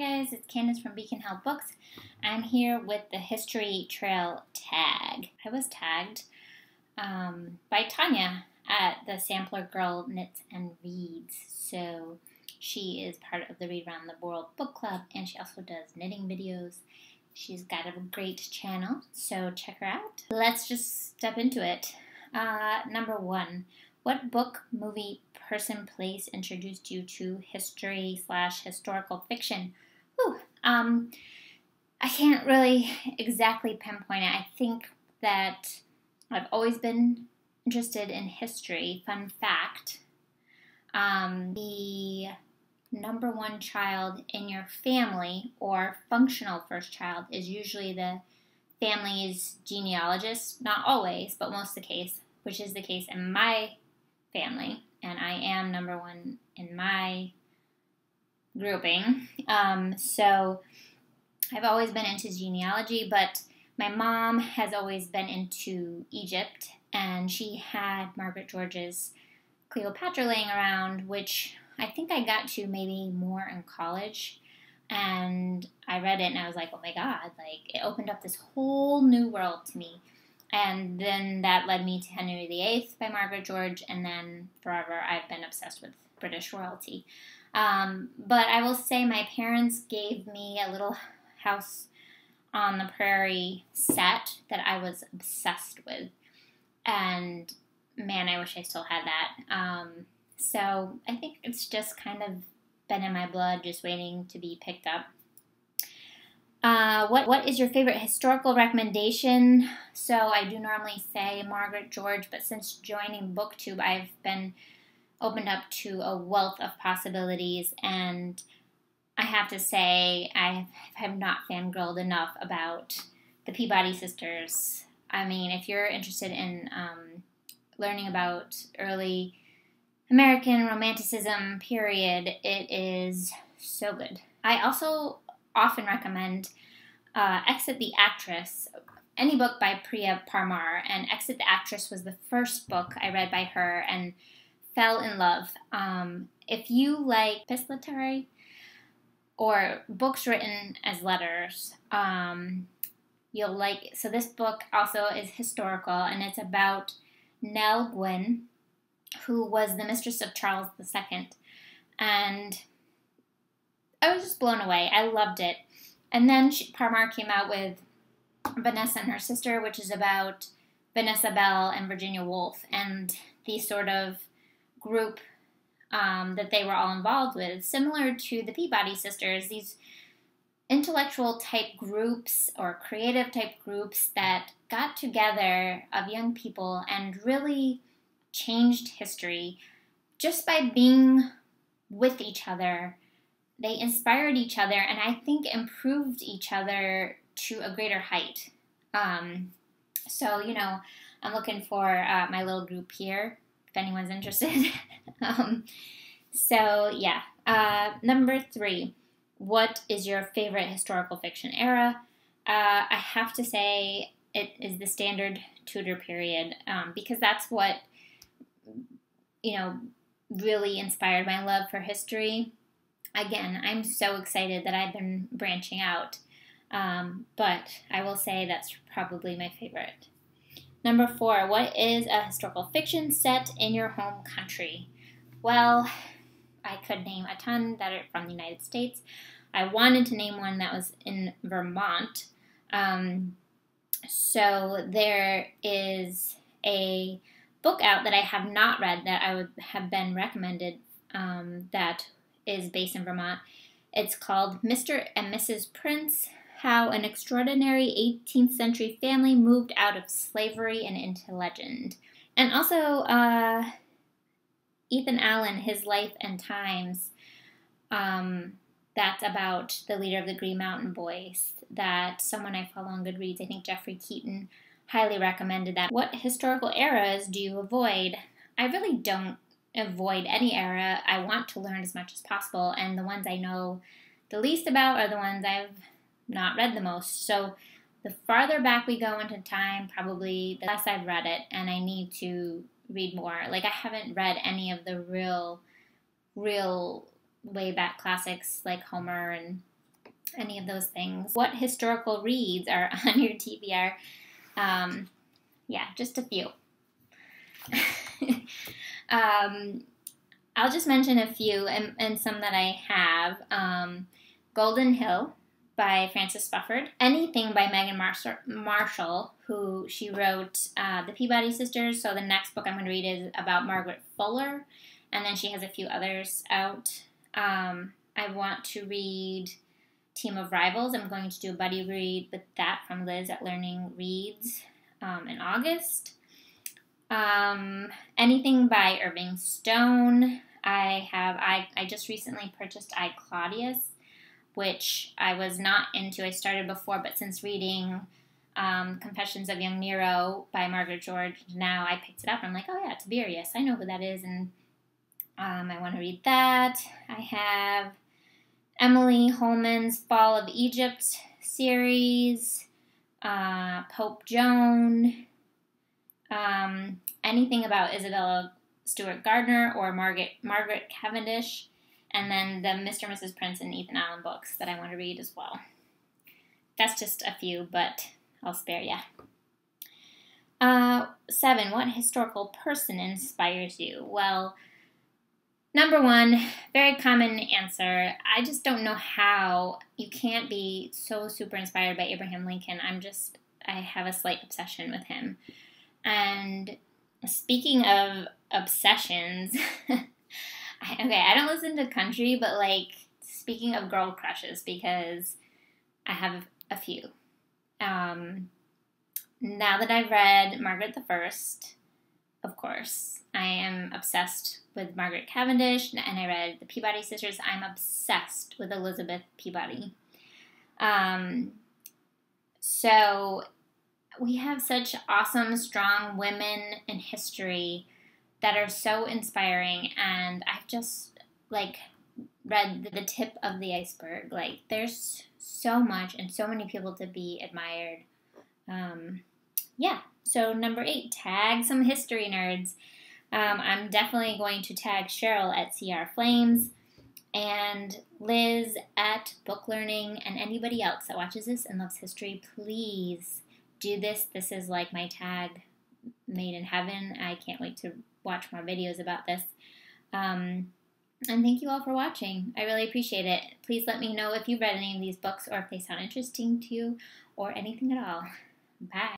guys, it's Candace from Beacon Hill Books. I'm here with the History Trail tag. I was tagged um, by Tanya at the Sampler Girl Knits and Reads. So she is part of the Read Around the World Book Club and she also does knitting videos. She's got a great channel, so check her out. Let's just step into it. Uh, number one, what book, movie, person, place introduced you to history slash historical fiction? Whew, um, I can't really exactly pinpoint it. I think that I've always been interested in history. Fun fact um, the number one child in your family or functional first child is usually the family's genealogist. Not always, but most the case, which is the case in my family, and I am number one in my grouping. Um, so I've always been into genealogy, but my mom has always been into Egypt, and she had Margaret George's Cleopatra laying around, which I think I got to maybe more in college. And I read it and I was like, oh my God, like it opened up this whole new world to me. And then that led me to Henry VIII by Margaret George, and then forever I've been obsessed with British royalty. Um, but I will say my parents gave me a little house on the prairie set that I was obsessed with. And man, I wish I still had that. Um, so I think it's just kind of been in my blood, just waiting to be picked up. Uh, what what is your favorite historical recommendation? So I do normally say Margaret George, but since joining BookTube, I've been opened up to a wealth of possibilities, and I have to say I have not fangirled enough about the Peabody sisters. I mean, if you're interested in um, learning about early American Romanticism period, it is so good. I also often recommend uh, Exit the Actress, any book by Priya Parmar, and Exit the Actress was the first book I read by her and fell in love. Um, if you like epistolary or books written as letters, um, you'll like. So this book also is historical, and it's about Nell Gwyn, who was the mistress of Charles II, and I was just blown away. I loved it. And then she, Parmar came out with Vanessa and her sister, which is about Vanessa Bell and Virginia Woolf and the sort of group um, that they were all involved with, similar to the Peabody sisters, these intellectual type groups or creative type groups that got together of young people and really changed history. Just by being with each other they inspired each other and I think improved each other to a greater height. Um, so, you know, I'm looking for uh, my little group here if anyone's interested. um, so, yeah. Uh, number three, what is your favorite historical fiction era? Uh, I have to say it is the standard Tudor period um, because that's what, you know, really inspired my love for history again, I'm so excited that I've been branching out. Um, but I will say that's probably my favorite. Number four, what is a historical fiction set in your home country? Well, I could name a ton that are from the United States. I wanted to name one that was in Vermont. Um, so there is a book out that I have not read that I would have been recommended um, that is based in Vermont. It's called Mr. and Mrs. Prince How an Extraordinary 18th Century Family Moved Out of Slavery and Into Legend. And also, uh, Ethan Allen, His Life and Times. Um, that's about the leader of the Green Mountain Boys that someone I follow on Goodreads, I think Jeffrey Keaton, highly recommended that. What historical eras do you avoid? I really don't avoid any era. I want to learn as much as possible, and the ones I know the least about are the ones I've not read the most. So the farther back we go into time, probably the less I've read it, and I need to read more. Like I haven't read any of the real, real way back classics like Homer and any of those things. What historical reads are on your TBR? Um, yeah, just a few. um, I'll just mention a few and, and some that I have. Um, Golden Hill by Francis Spufford. Anything by Megan Marshall, who she wrote uh, The Peabody Sisters. So the next book I'm going to read is about Margaret Fuller, and then she has a few others out. Um, I want to read Team of Rivals. I'm going to do a buddy read with that from Liz at Learning Reads um, in August. Um, anything by Irving Stone. I have I, I just recently purchased I Claudius, which I was not into. I started before, but since reading um, Confessions of Young Nero by Margaret George, now I picked it up. I'm like, oh yeah, Tiberius. I know who that is, and um, I want to read that. I have Emily Holleman's Fall of Egypt series, uh, Pope Joan, um, anything about Isabella Stewart Gardner or Margaret Margaret Cavendish, and then the Mr. and Mrs. Prince and Ethan Allen books that I want to read as well. That's just a few, but I'll spare you. Uh, seven, what historical person inspires you? Well, Number one, very common answer. I just don't know how you can't be so super inspired by Abraham Lincoln. I'm just, I have a slight obsession with him. And speaking of obsessions, okay, I don't listen to country, but like speaking of girl crushes, because I have a few. Um, now that I've read Margaret the First, of course, I am obsessed with Margaret Cavendish, and I read The Peabody Sisters. I'm obsessed with Elizabeth Peabody. Um, so we have such awesome, strong women in history that are so inspiring, and I've just like read the tip of the iceberg. Like, there's so much and so many people to be admired. Um, yeah. So number eight, tag some history nerds. Um, I'm definitely going to tag Cheryl at CR Flames and Liz at Book Learning and anybody else that watches this and loves history, please do this. This is like my tag made in heaven. I can't wait to watch more videos about this. Um, and thank you all for watching. I really appreciate it. Please let me know if you've read any of these books or if they sound interesting to you or anything at all. Bye.